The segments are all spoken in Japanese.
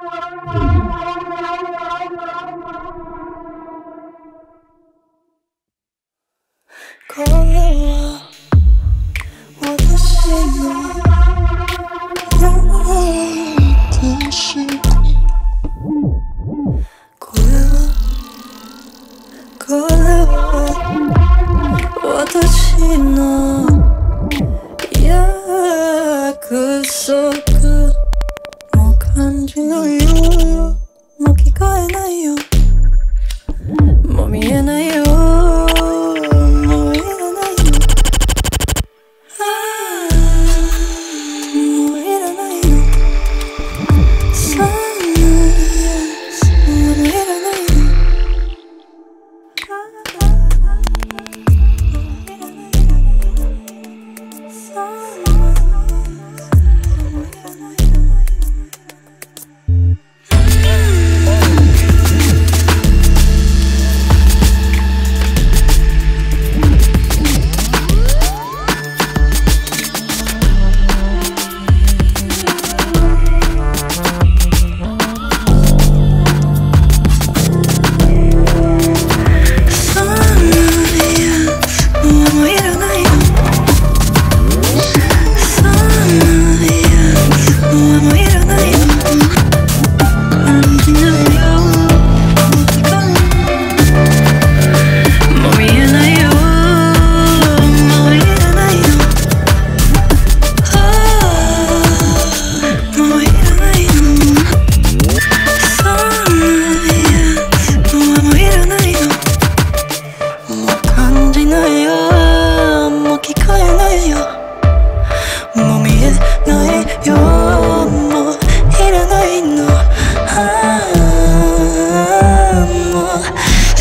これは私のこれはこれは私の約束 Know you.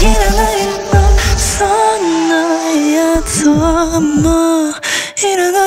いらないもういらない